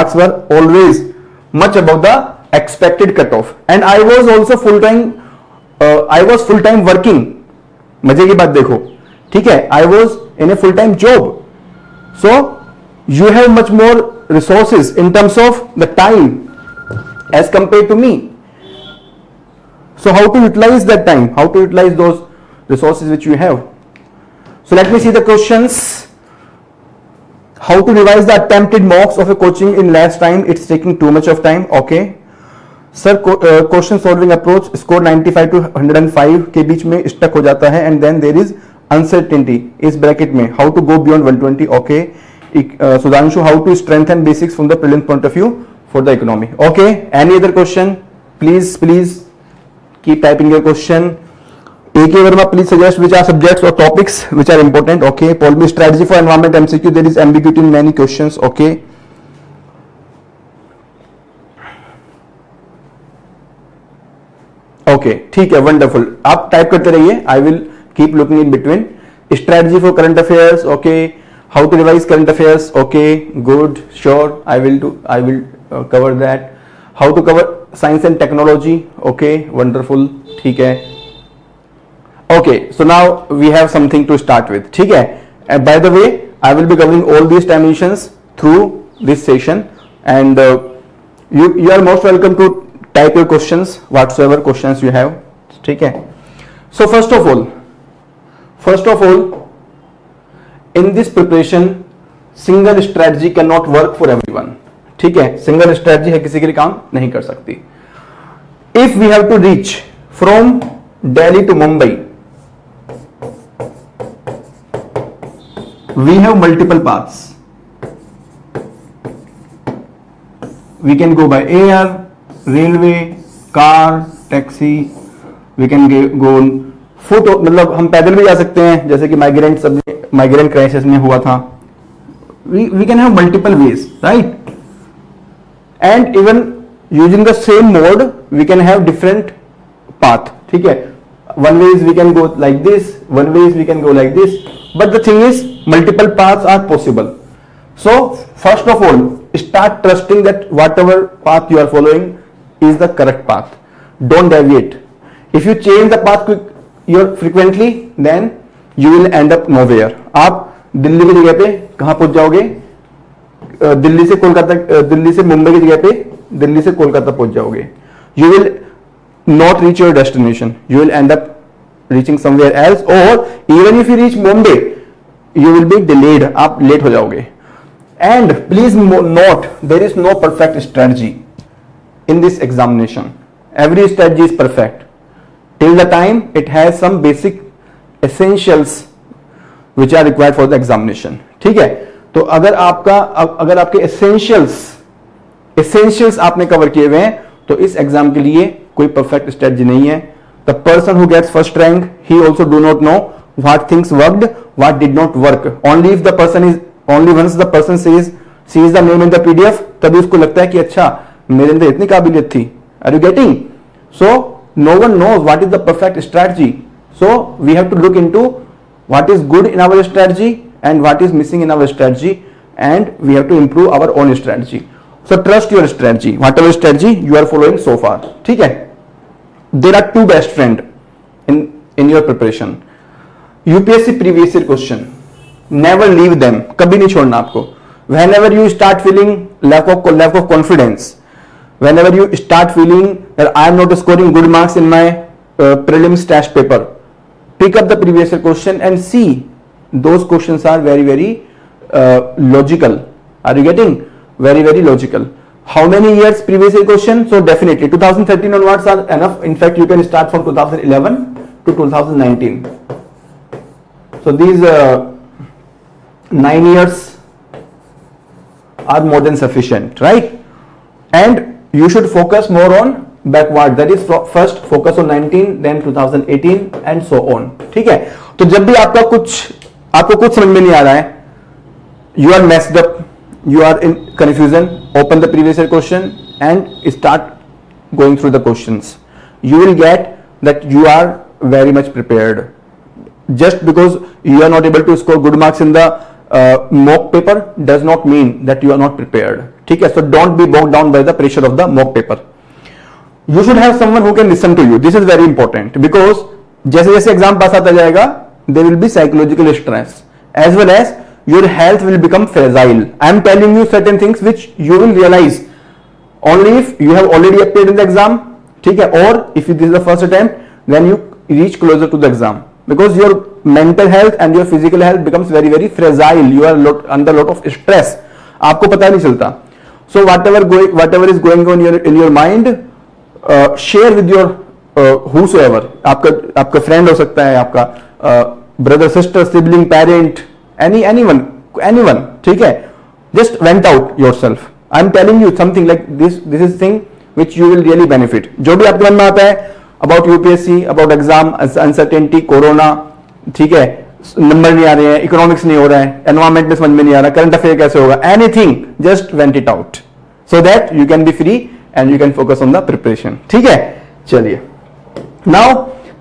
marks were always much above the expected cutoff and i was also full time uh, i was full time working मजे की बात देखो ठीक है I was in a full time job so you have much more resources in terms of the time as compared to me so how to utilize that time how to utilize those resources which you have so let me see the questions how to revise the attempted mocks of a coaching in less time it's taking too much of time okay sir question solving approach score 95 to 105 के बीच में stuck हो जाता है and then there is uncertainty इस bracket में how to go beyond 120 twenty okay Sudhanshu how to strength and basics from the prelim point of view for the economy okay any other question please please keep typing your question A K Verma please suggest which are subjects और topics which are important okay polity strategy for environment MCQ there is ambiguity in many question okay okay ठीक है wonderful आप type करते रहिए I will keep looking in between strategy for current affairs okay how to revise current affairs okay good sure I will to I will cover that how to cover science and technology okay wonderful ठीक है okay so now we have something to start with ठीक है and by the way I will be covering all this dimension through this session and you you are most welcome to type your question whatsoever question you have ठीक है so first of all first of all in this preparation single strategy can not work for everyone ठीक है single स्ट्रैटी है किसी के लिए काम नहीं कर सकती if we have to reach from Delhi to Mumbai we have multiple paths we can go by air railway car taxi we can go on foot matlab hum paidal bhi ja sakte hain jaise ki migrant sab migrant crisis mein hua tha we we can have multiple ways right and even using the same mode we can have different path theek hai one way is we can go like this one way is we can go like this but the thing is multiple paths are possible so first of all start trusting that whatever path you are following is the correct path don't deviate if you change the path quick your frequently then you will end up nowhere आप दिल्ली की जगह पे कहाँ पहुंच जाओगे दिल्ली से कोलकाता दिल्ली से मुंबई की जगह पे दिल्ली से कोलकाता पहुंच जाओगे you will not reach your destination you will end up reaching somewhere else और even if you reach Mumbai you will be delayed आप लेट हो जाओगे and please note there is no perfect strategy in this examination every strategy is perfect till the time it has some basic essentials which are required for the examination ठीक है तो अगर आपका अगर आपके एसेंशियल्स एसेंशियल्स आपने cover किए हुए हैं तो इस एग्जाम के लिए कोई परफेक्ट स्ट्रेटजी नहीं है the person who gets first rank he also do not know what things worked what did not work only if the person is only once the person sees sees the name in the pdf tabhi usko lagta hai ki acha mere andar itni kabiliyat are you getting so no one knows what is the perfect strategy so we have to look into what is good in our strategy and what is missing in our strategy and we have to improve our own strategy so trust your strategy whatever strategy you are following so far theek hai there are two best friends in in your preparation UPSC previous year question never leave them कभी नहीं छोड़ना आपको whenever you start feeling lack of lack of confidence whenever you start feeling I am not scoring good marks in my prelims test paper pick up the previous year question and see those question are very very logical are you getting very very logical how many years previous year question so definitely 2013 onwards are enough in fact you can start from 2011 to 2019 So these uh, nine years are more than sufficient, right? And you should focus more on backward. That is, first focus on 19, then 2018, and so on. ठीक है? तो जब भी आपका कुछ आपको कुछ समझ में नहीं आ रहा है, you are messed up, you are in confusion. Open the previous question and start going through the questions. You will get that you are very much prepared just because you are not able to score good marks in the uh, mock paper does not mean that you are not prepared. Okay, so don't be bogged down by the pressure of the mock paper. You should have someone who can listen to you. This is very important because जैसे जैसे exam पास आता जाएगा there will be psychological stress as well as your health will become fragile I am telling you certain things which you will realise only if you have already appeared in the exam ठीक है और if this is the first attempt then you reach closer to the exam because your mental health and your physical health becomes very very fragile you are lot, under lot of stress आपको पता नहीं चलता so whatever going whatever is going on your in your mind share with your whoever आपका आपका friend हो सकता है आपका brother sister sibling parent any anyone anyone ठीक है just vent out yourself I am telling you something like this this is thing which you will really benefit जो भी आपके मन में आता है about UPSC about exam uncertainty corona ठीक है नंबर नहीं आ रहे हैं इकोनॉमिक्स नहीं हो रहा है एनवायरमेंट में समझ में नहीं आ रहा करंट अफेयर कैसे होगा anything just vent it out so that you can be free and you can focus on the preparation ठीक है चलिए now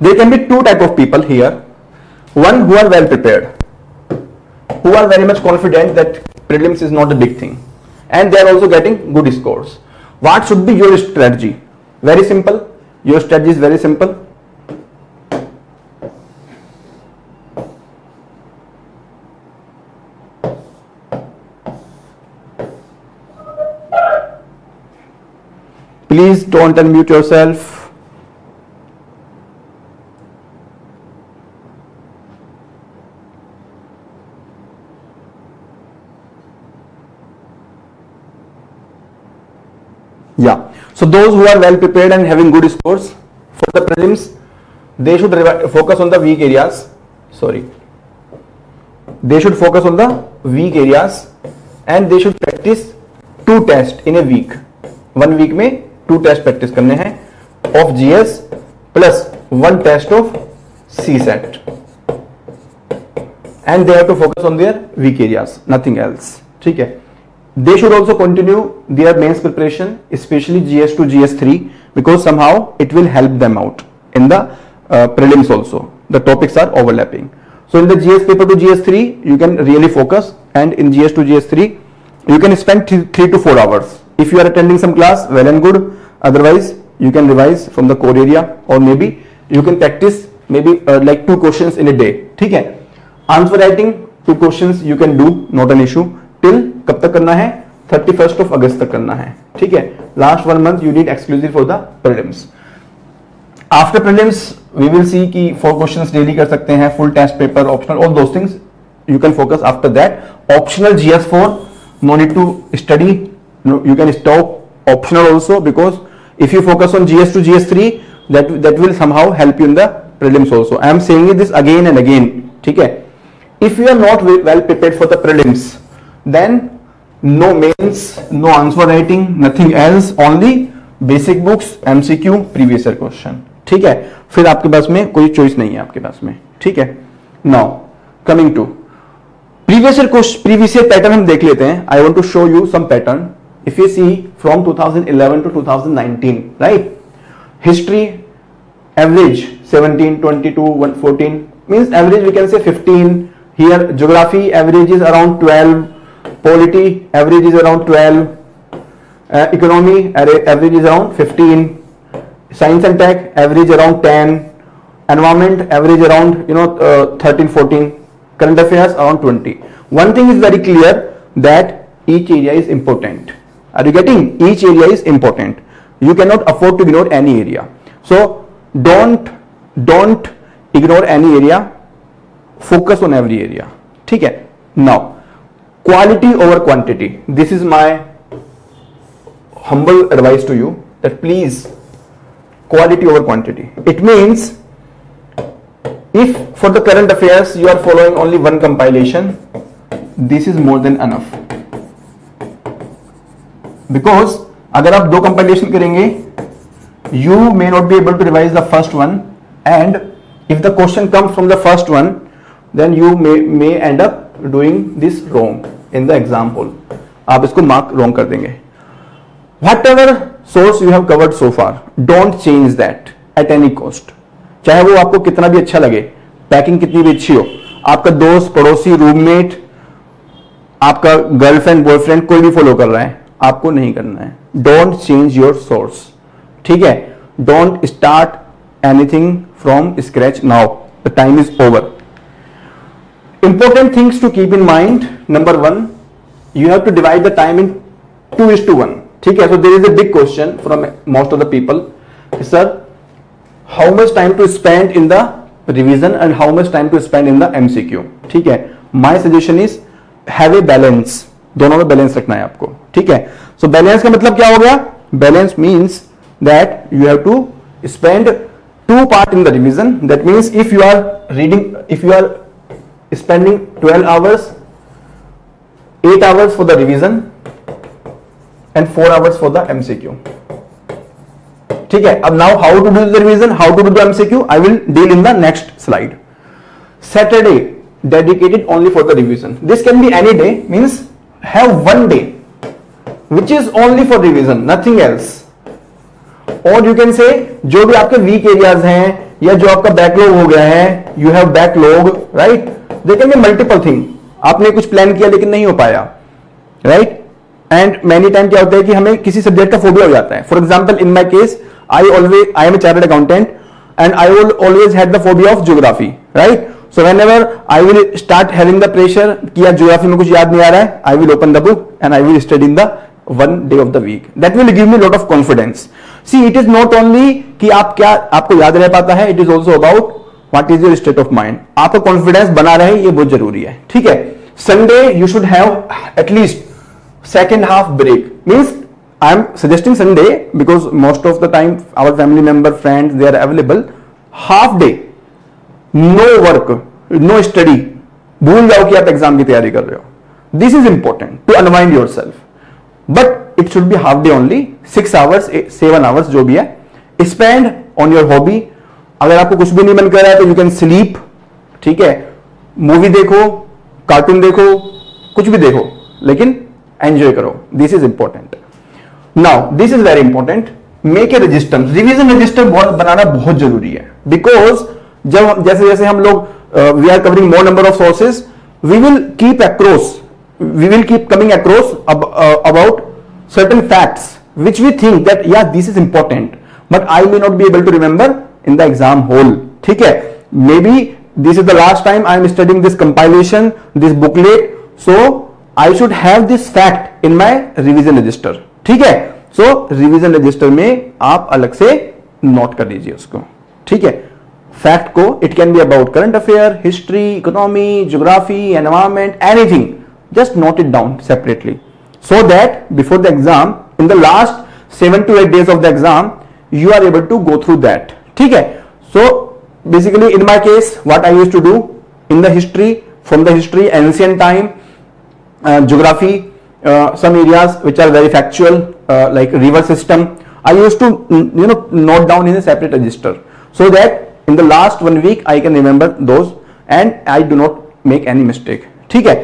there can be two type of people here one who are well prepare who are very much confident that prelims is not a big thing and they are also getting good scores what should be your strategy very simple your strategy is very simple please don't unmute yourself yeah So those who are well prepared and having good scores for the prelims, they should focus on the weak areas. Sorry, they should focus on the weak areas and they should practice two test in a week. One week mein two test practice karne hain of GS plus one test of CSET and they have to focus on their weak areas, nothing else. theek hai they should also continue their mains preparation especially gs to gs3 because somehow it will help them out in the uh, prelims also the topics are overlapping so in the gs paper to gs3 you can really focus and in gs to gs3 you can spend th 3 to 4 hours if you are attending some class well and good otherwise you can revise from the core area or maybe you can practice maybe uh, like two questions in a day ठीक है answer writing two questions you can do not an issue till कब तक करना है thirty first of August तक करना है ठीक है last one month you need exclusive for the prelims after prelims we will see कि फोर क्वेश्चंस डेली कर सकते हैं full test paper optional all दो things you can focus after that optional GS four no need to study you can stop optional also because if if you focus on gs2 gs3 that that will somehow help you in the prelims also i am saying this again and again ठीक है if you are not well prepare for the prelims then no mains, no answer writing, nothing else, only basic books MCQ previous year question ठीक है फिर आपके पास में कोई choice नहीं है आपके पास में ठीक है now coming to previous year question previous year pattern हम देख लेते हैं I want to show you some pattern if you see from 2011 to 2019 right history average 17 22 114 means average we can say 15 here geography average is around 12 Polity, average is around 12. Uh, economy, average is around 15. Science and tech, average around 10. Environment, average around uh, 13, 14. Current affairs around 20. One thing is very clear, that each area is important. Are you getting? Each area is important. You cannot afford to ignore any area. So don't ignore any area. Focus on every area. ठीक है? Now quality over quantity this is my humble advice to you that please quality over quantity it means if for the current affairs you are following only one compilation this is more than enough because अगर आप दो compilation करेंगे you may not be able to revise the first one and if the question comes from the first one then you may may end up doing this wrong in the example आप इसको mark wrong कर देंगे whatever source you have covered so far don't change that at any cost चाहे वो आपको कितना भी अच्छा लगे पैकिंग कितनी भी अच्छी हो आपका दोस्त पड़ोसी रूममेट आपका गर्लफ्रेंड बॉयफ्रेंड कोई भी फॉलो कर रहा है आपको नहीं करना है डोंट चेंज योर सोर्स ठीक है don't start anything from scratch now the time is over important things to keep in mind number one you have to divide the time in 2 is to 1 ठीक है so there is a big question from most of the people sir how much time to spend in the revision and how much time to spend in the mcq ठीक है my suggestion is have a balance दोनों में balance रखना है आपको ठीक है so so, balance का मतलब क्या हो गया balance means that you have to spend two part in the revision that means if you are reading if you are spending 12 hours 8 hours for the revision and 4 hours for the mcq ठीक है अब now how to do the revision how to do the MCQ I will deal in the next slide Saturday dedicated only for the revision this can be any day means have one day which is only for revision nothing else और you can say जो भी आपके weak areas हैं या जो आपका backlog हो गया है यू हैव बैकलॉग राइट देखेंगे मल्टीपल थिंग आपने कुछ प्लान किया लेकिन नहीं हो पाया राइट एंड मेनी टाइम क्या होता है कि हमें किसी सब्जेक्ट का फोबिया हो जाता है for example in my case I always I am a chartered accountant and I will always have the phobia of geography right so whenever I will start having the pressure कि यार geography में कुछ याद नहीं आ रहा है I will open the book and I will study in the one day of the week that will give me lot of confidence see it is not only कि आप क्या आपको याद रह पाता है it is also about what is your state of mind आपका confidence बना रहे ये बहुत जरूरी है ठीक है Sunday you should have at least second half break means I am suggesting Sunday because most of the time our family member friends they are available half day no work no study भूल जाओ कि आप exam की तैयारी कर रहे हो this is important to unwind yourself but it should be half day only six hours seven hours जो भी है स्पेंड ऑन योर हॉबी अगर आपको कुछ भी नहीं मन कर रहा है तो यू कैन स्लीप ठीक है मूवी देखो कार्टून देखो कुछ भी देखो लेकिन एंजॉय करो this is important now this is very important make a register revision register बहुत बनाना बहुत जरूरी है बिकॉज जब जैसे जैसे हम लोग we are covering more number of sources we will keep across we will keep coming across about certain facts which we think that या this is important but I may not be able to remember in the exam whole ठीक है may be this is the last time I am studying this compilation this booklet so I should have this fact in my revision register ठीक है सो revision register में आप अलग से note कर लीजिए उसको ठीक है फैक्ट को it can be about current affair history economy geography environment anything just note it down separately so that before the exam in the last seven to eight days of the exam you are able to go through that ठीक है so basically in my case what I use to do in the history from the history ancient time geography uh, some areas which are very factual uh, like river system i used to you know note down in a separate register so that in the last one week i can remember those and i do not make any mistake theek hai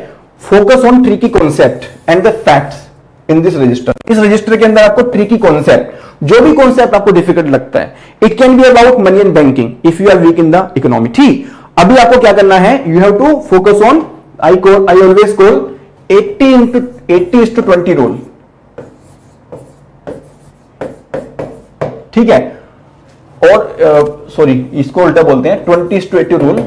focus on tricky concept and the facts in this register इस register के अंदर आपको tricky concept जो भी concept आपको difficult लगता है it can be about money and banking if you are weak in the economy ठीक अभी आपको क्या करना है you have to focus on I call I always call 80 into eighty two twenty rule ठीक है और सॉरी uh, इसको उल्टा बोलते हैं twenty two eighty rule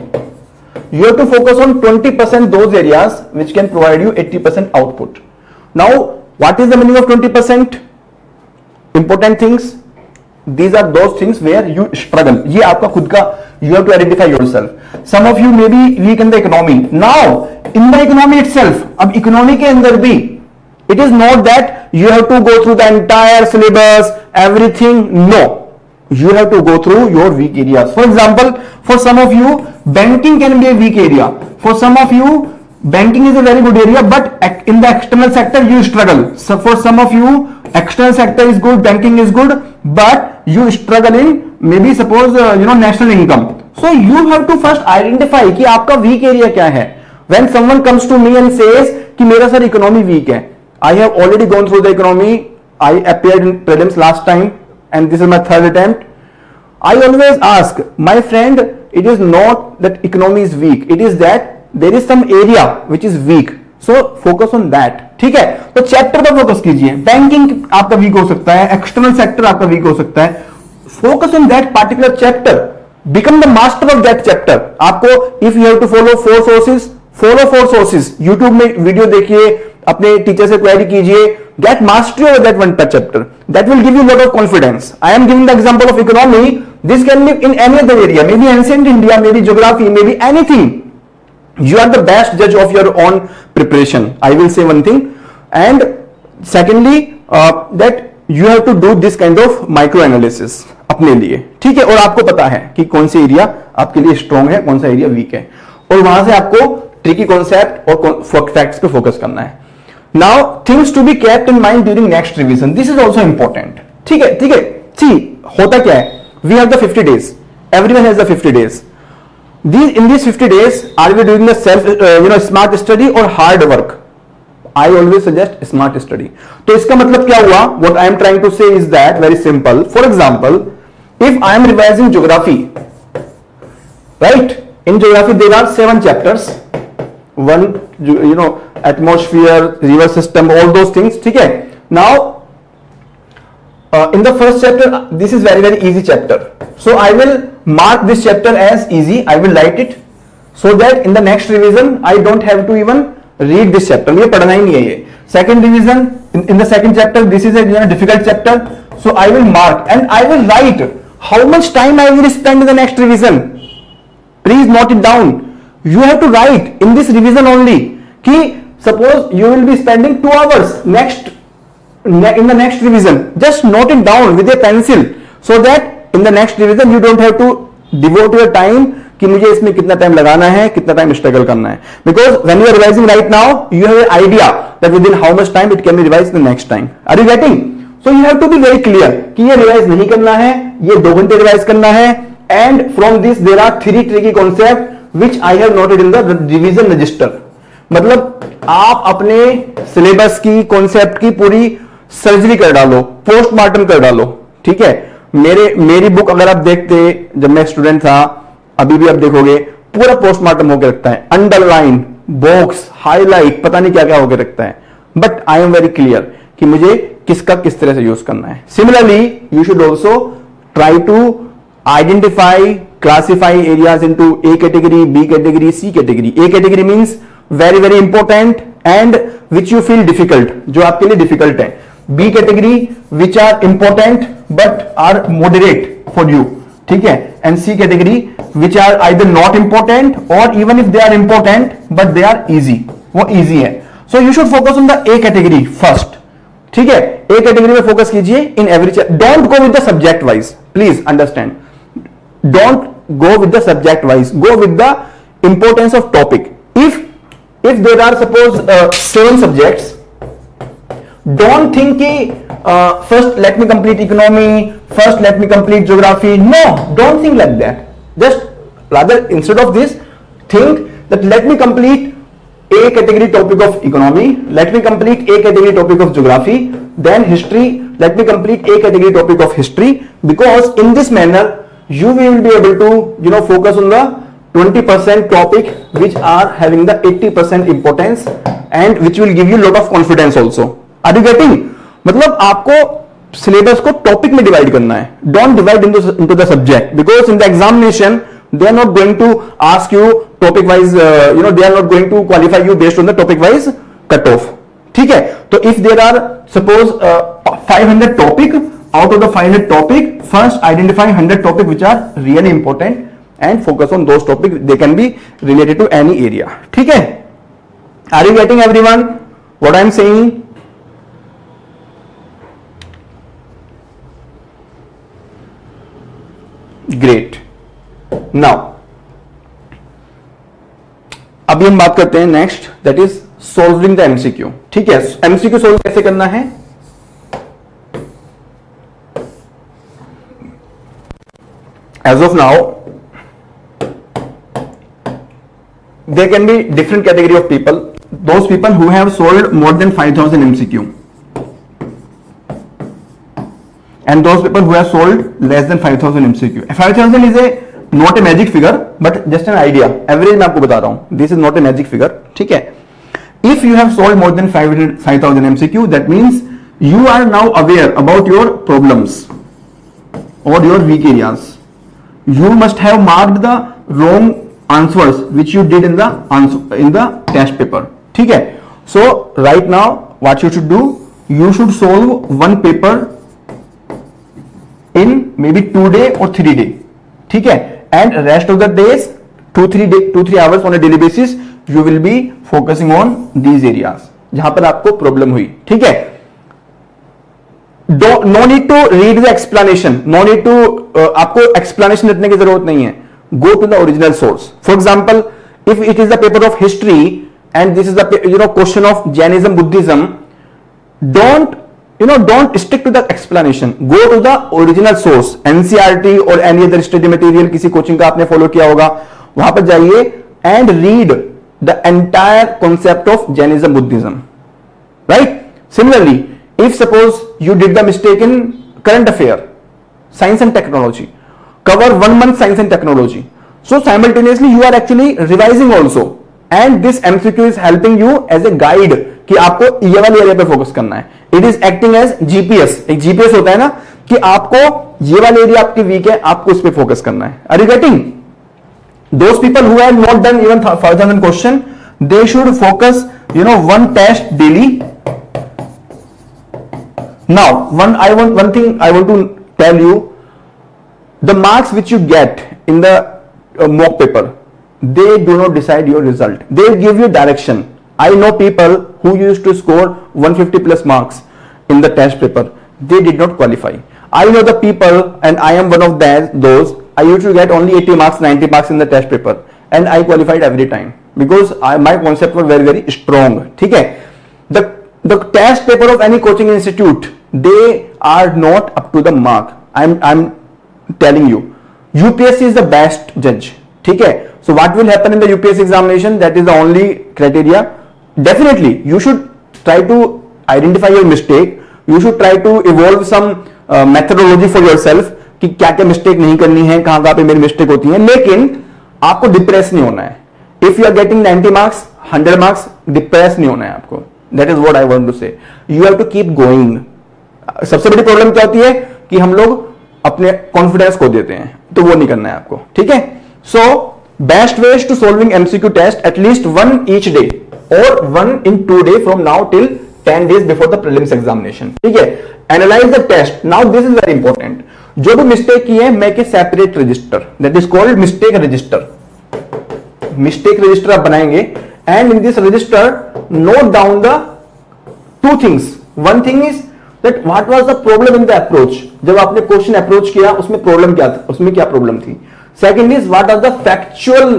you have to focus on twenty percent those areas which can provide you eighty percent output now what is the meaning of 20% important things these are those things where you struggle ये आपका खुद का you have to identify yourself some of you may be weak in the economy now in the economy itself अब economy के अंदर भी it is not that you have to go through the entire syllabus everything no you have to go through your weak areas for example for some of you banking can be a weak area for some of you banking is a very good area but in the external sector you struggle so for some of you external sector is good banking is good but you struggle in maybe suppose uh, you know national income so you have to first identify कि आपका weak area क्या है when someone comes to me and says कि मेरा sir economy weak है I have already gone through the economy I appeared in prelims last time and this is my third attempt I always ask my friend it is not that economy is weak it is that there is some area which is weak so focus on that ठीक है तो chapter पर focus कीजिए banking आपका weak हो सकता है external sector आपका वीक हो सकता है focus on that particular chapter become the master of that chapter आपको if you have to follow four sources follow four sources YouTube में वीडियो देखिए अपने टीचर से क्वेरी कीजिए get mastery over that one chapter that will give you lot of confidence I am giving the example of economy this can be in any other area may be ancient India may be geography may be anything you are the best judge of your own preparation i will say one thing and secondly uh, that you have to do this kind of micro analysis अपने लिए ठीक है और आपको पता है कि कौन सा एरिया आपके लिए स्ट्रॉन्ग है कौन सा एरिया वीक है और वहां से आपको ट्रिकी कॉन्सेप्ट और फैक्ट्स पे फोकस करना है now things to be kept in mind during next revision this is also important ठीक है ठीक है सी होता क्या है we have the fifty days every one has the fifty days these in these 50 days are we doing the self uh, you know smart study or hard work I always suggest smart study तो इसका मतलब क्या हुआ what I am trying to say is that very simple for example if I am revising geography right in geography there are seven chapters one you know atmosphere river system all those things ठीक है now uh, in the first chapter this is very very easy chapter so i will mark this chapter as easy i will write it so that in the next revision i don't have to even read this chapter ये पढ़ना ही नहीं है ये second revision in, in the second chapter this is a you know, difficult chapter so i will mark and i will write how much time i will spend in the next revision please note it down you have to write in this revision only कि suppose you will be spending two hours next in the next revision just note it down with a pencil so that in the next revision you don't have to devote your time कि मुझे इसमें कितना time लगाना है कितना time struggle करना है because when you are revising right now you have idea that within how much time it can be revise the next time are you getting so you have to be very clear कि ये revise नहीं करना है ये दो घंटे revise करना है and from this there are three tricky concept which I have noted in the revision register मतलब आप अपने सिलेबस की कॉन्सेप्ट की पूरी सर्जरी कर डालो पोस्टमार्टम कर डालो ठीक है मेरे मेरी बुक अगर आप देखते जब मैं स्टूडेंट था अभी भी आप देखोगे पूरा पोस्टमार्टम होकर रखता है अंडरलाइन बॉक्स हाईलाइट पता नहीं क्या क्या होकर रखता है but I am very clear कि मुझे किसका किस तरह से यूज करना है similarly you should also try to identify classify areas into a category b category c category a category means very very important and which you feel difficult जो आपके लिए डिफिकल्ट है b category which are important but are moderate for you ठीक है and c category which are the not important और even if they are important but they are easy वो easy है so you should focus on the a category first ठीक है ए category में focus कीजिए in every don't go with the subject wise please understand don't go with the subject wise go with the importance of topic if if there are suppose seven subjects Don't think uh, first let me complete economy, first let me complete geography. No, don't think like that. Just rather instead of this, think that let me complete a category topic of economy, let me complete a category topic of geography, then history, let me complete a category topic of history, because in this manner you will be able to focus on the 20% topic which are having the 80% importance and which will give you lot of confidence also. Are you getting मतलब आपको syllabus को topic में divide करना है don't divide to the subject because in the examination they are not going to ask you topic wise you know they are not going to qualify you based on the topic wise cut off ठीक है तो if there are suppose five hundred topic out of the five hundred topic first identify hundred topic which are really important and focus on those topic they can be related to any area ठीक है are you getting every one what I am saying great now अभी हम बात करते हैं next that is solving the MCQ ठीक है MCQ solve कैसे करना है as of now there can be different category of people those people who have solved more than five thousand MCQ and those people who have solved less than 5000 mcq 5000 is a not a magic figure but just an idea average मैं आपको बता रहा हूं this is not a magic figure ठीक है if you have solved more than 500 5000 mcq that means you are now aware about your problems or your weak areas you must have marked the wrong answers which you did in the answer in the test paper ठीक है so right now what you should do you should solve one paper in may be two day और three day ठीक है and rest of the days two three day two three hours on daily basis you will be focusing on these area जहां पर आपको problem हुई ठीक है no need to read the explanation no need to आपको explanation लिखने की जरूरत नहीं है go to the original source for example if it is the paper of history and this is the you know question of Jainism Buddhism don't you know don't stick to the explanation go to the original source ncrt e or any other study material किसी coaching का आपने follow किया होगा वहां पर जाइए and read the entire concept of Jainism Buddhism right similarly if suppose you did the mistake in current affair science and technology cover one month science and technology so simultaneously you are actually revising also and this MCQ is helping you as a guide कि आपको ये वाले area पे focus करना है it is acting as GPS एक GPS होता है ना कि आपको ये वाले एरिया आपकी वीक है आपको उस पर फोकस करना है are getting those people who have not done even five thousand question they should focus you know one test daily now one I want one thing I want to tell you the marks which you get in the mock paper they do not decide your result they give you direction i know people who used to score 150 plus marks in the test paper they did not qualify i know the people and i am one of those i used to get only 80 marks 90 marks in the test paper and i qualified every time because I, my concept was very very strong okay the the test paper of any coaching institute they are not up to the mark i'm i'm telling you upsc is the best judge है? So what will happen in the UPS examination? That is the only criteria. Definitely, you should try to identify your mistake. You should try to evolve some uh, methodology for yourself कि क्या क्या mistake नहीं करनी है कहां कहां पे मेरी मिस्टेक होती है लेकिन आपको डिप्रेस नहीं होना है if you are getting 90 marks 100 marks depress नहीं होना है आपको that is what I want to say you have to keep going सबसे बड़ी प्रॉब्लम क्या होती है कि हम लोग अपने कॉन्फिडेंस को देते हैं तो वो नहीं करना है आपको ठीक है सो best ways to solving MCQ test at least one each day or one in two day from now till 10 days before the prelims examination ठीक है analyze the test now this is very important जो भी mistake की है make a separate register that is called mistake register mistake register आप बनाएंगे and in this register note down the two things one thing is that what was the problem in the approach जब आपने question approach किया उसमें problem क्या था उसमें क्या problem थी second is what are the factual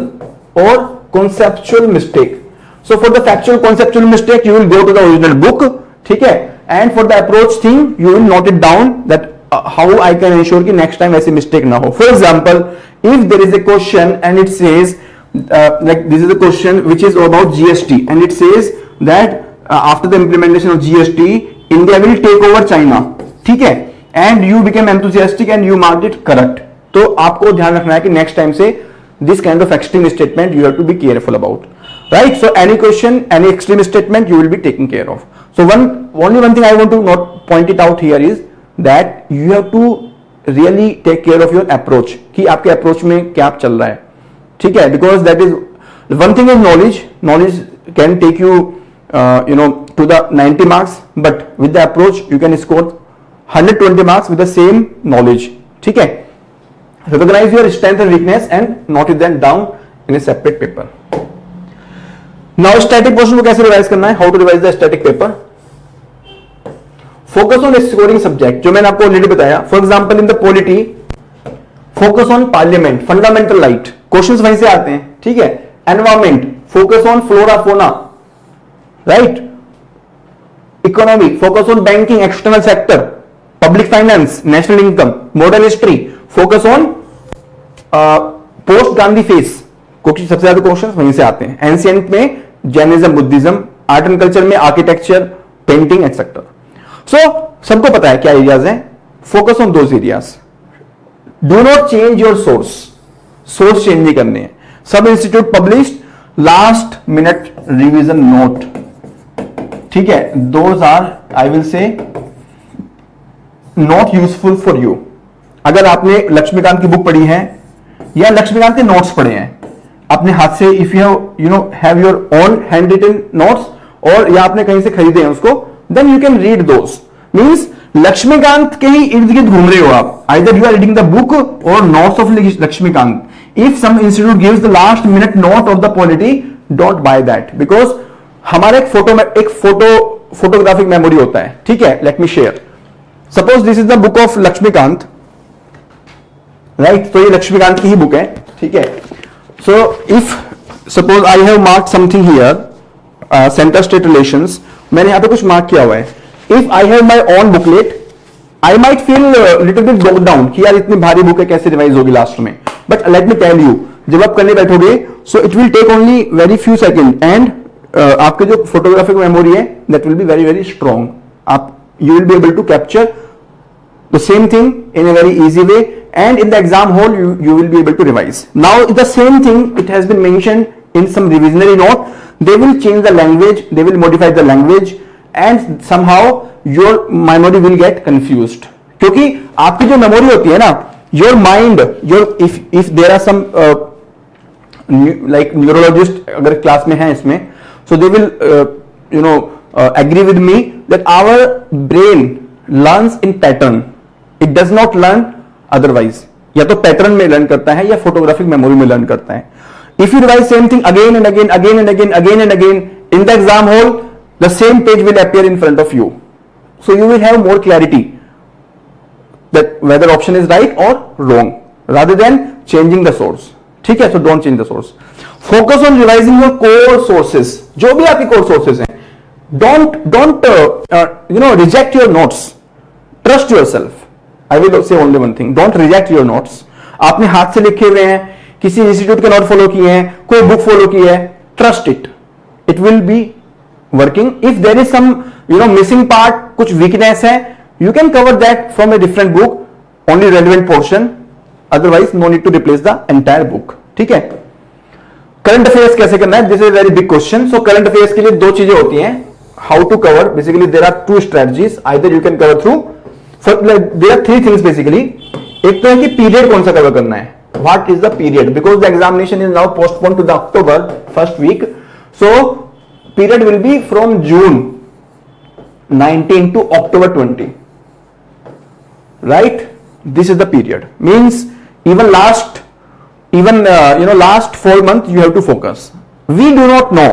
or conceptual mistake so for the factual conceptual mistake you will go to the original book ठीक है and for the approach thing you will note it down that how I can ensure की next time ऐसी mistake ना हो for example if there is a question and it say this is a question which is about GST and it says that after the implementation of GST India will take over China ठीक है and you became enthusiastic and you mark it correct तो आपको ध्यान रखना है कि next time से this kind of extreme statement you have to be careful about right so any question any extreme statement you will be taking care of so one only one thing I want to not point it out here is that you have to really take care of your approach कि आपके approach में क्या चल रहा है ठीक है because that is one thing is knowledge knowledge can take you you know to the ninety marks but with the approach you can score hundred twenty marks with the same knowledge ठीक है recognize your strength and weakness and note it down in a separate paper now static portion को कैसे revise करना है how to revise the static paper focus on scoring subject जो मैंने आपको already बताया for example in the polity focus on parliament fundamental right question वहीं से आते हैं ठीक है environment focus on flora of fauna right economy focus on banking external sector public finance national income model history focus on post Gandhi phase क्योंकि सबसे ज्यादा question वहीं से आते हैं एंसियंट में Jainism Buddhism art and culture में architecture painting etcetera so so, सबको पता है क्या एरियाज हैं focus on those areas do not change your source source change नहीं करने हैं सब institute publish last minute revision note ठीक है those are I will say not useful for you अगर आपने लक्ष्मीकांत की बुक पढ़ी है या लक्ष्मीकांत के नोट्स पढ़े हैं अपने हाथ से if you you know have your own hand written notes और या आपने कहीं से खरीदे हैं उसको then you can read those means Laxmikant के ही इर्द गिर्द घूम रहे हो आप either you are reading the book और notes of Laxmikant if some institute gives the last minute note of the polity don't buy that because हमारे एक फोटो में एक फोटो फोटोग्राफिक मेमोरी होता है ठीक है let me share suppose this is the book of Laxmikant right तो ये लक्ष्मीकांत की ही बुक है ठीक है so if suppose I have mark something here center state relation मैंने यहां पे कुछ मार्क किया हुआ है if I have my own booklet I might feel little bit broke down कि यार इतनी भारी बुक है कैसे रिवाइज होगी लास्ट में but let me tell you जब आप करने बैठोगे so it will take only very few second and आपके जो फोटोग्राफिक मेमोरी है that will be very very strong आप you will be able to capture the same thing in a very easy way and in the exam hall you, you will be able to revise. Now the same thing it has been mentioned in some revisionary note they will change the language they will modify the language and somehow your memory will get confused क्योंकि आपकी जो memory होती है ना your mind your if if there are some like neurologist अगर class में है इसमें so they will you know uh, agree with me that our brain learns in it does not learn otherwise या तो pattern में learn करता है या फोटोग्राफिक मेमोरी में लर्न करता है if you revise same thing again and again again and again again and again in the exam hall the same page will appear in front of you so you will have more clarity that whether option is right or wrong rather than changing the source ठीक है so don't change the source focus on revising your core sources जो भी आपके core sources हैं don't don't you know reject your notes trust yourself I will say only one thing don't reject your notes आपने हाथ से लिखे हुए हैं किसी इंस्टीट्यूट के नोट फॉलो किए हैं कोई बुक फॉलो की है trust it it will be working if there is some you know missing part कुछ वीकनेस है you can cover that from a different book only relevant portion otherwise no need to replace the entire book ठीक है current affairs कैसे करना है this is very big question so current affairs के लिए दो चीजें होती हैं how to cover basically there are two strategies there you can cover through three things basically एक तो है कि पीरियड कौन सा कवर करना है what is the period because the examination is now postpone to the October first week so period will be from June 19 to October 20 right this is the period means even last even you know last four month you have to focus we do not know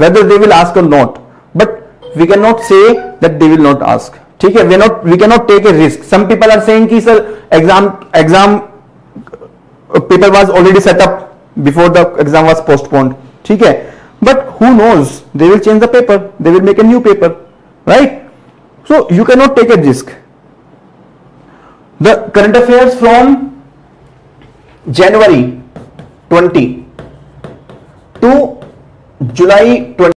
whether they will ask not but we can not say that they will not ask ठीक है way not we can not take a risk some people are saying कि sir exam exam paper was already setup before the exam was postponed ठीक है but who knows they will change the paper they will make a new paper right so you can not take a risk the current affairs from January twenty to July twenty